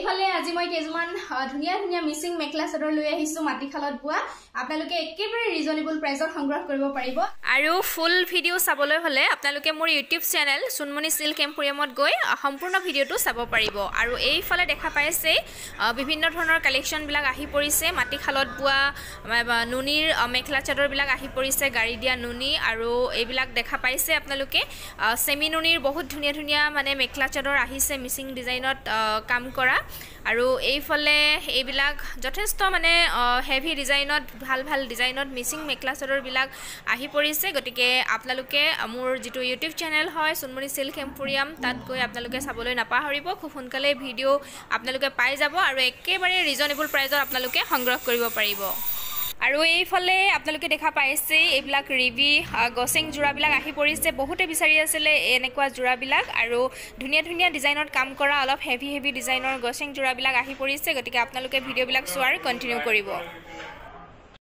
এইফালে আজি মই আহ, ধুনীয়া ধুনীয়া মিচিং মেখেলা চাদৰ লৈ আহিছো মাটিশালত বোৱা। আপোনালোকে একেবাৰে ৰিজনেবল প্ৰাইচত সংগ্ৰহ কৰিব পাৰিব। আৰু ফুল ভিডিঅ' চাবলৈ হ'লে আপোনালোকে মোৰ ইউটিউব চেনেল চুনমণি চিল্ক এম্পৰিয়ামত গৈ সম্পূৰ্ণ ভিডিঅ'টো চাব পাৰিব। আৰু এইফালে দেখা পাইছেই আ, বিভিন্ন ধৰণৰ কালেকশ্যনবিলাক আহি পৰিছে। মাটিশালত বোৱা নুনীৰ মেখেলা চাদৰবিলাক আহি পৰিছে গাড়ী দিয়া নুনী আৰু এইবিলাক দেখা পাইছে আপোনালোকে। ছেমি নুনীৰ বহুত ধুনীয়া ধুনীয়া মানে মেখেলা চাদৰ আহিছে মিচিং ডিজাইনত কাম কৰা। আৰু এইফালে এইবিলাক যথেষ্ট মানে হেভি ডিজাইনত ভাল ভাল ডিজাইনত মিচিং মেখেলা চাদৰবিলাক আহি পৰিছে। গতিকে আপোনালোকে মোৰ যিটো ইউটিউব চেনেল হয় চুনমণি চিল্ক এম্পৰিয়াম তাত গৈ আপোনালোকে চাবলৈ নাপাহৰিব। খুব সোনকালে ভিডিঅ' আপোনালোকে পাই যাব আৰু একেবাৰে ৰিজনেবল প্ৰাইজত আপোনালোকে সংগ্ৰহ কৰিব পাৰিব। আৰু এইফালে আপোনালোকে দেখা পাইছেই এইবিলাক ৰিবি গছেং যোৰাবিলাক আহি পৰিছে। বহুতে বিচাৰি আছিলে এনেকুৱা যোৰাবিলাক আৰু ধুনীয়া ধুনীয়া ডিজাইনত কাম কৰা অলপ হেভি হেভি ডিজাইনৰ গছেং যোৰাবিলাক আহি পৰিছে। গতিকে আপোনালোকে ভিডিঅ'বিলাক চোৱাৰ কণ্টিনিউ কৰিব।